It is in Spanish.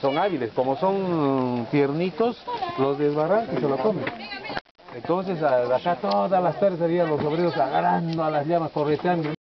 Son hábiles, como son tiernitos, los desbarran y se lo comen. Entonces, acá todas las tardes había los obreros agarrando a las llamas, correteando.